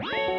you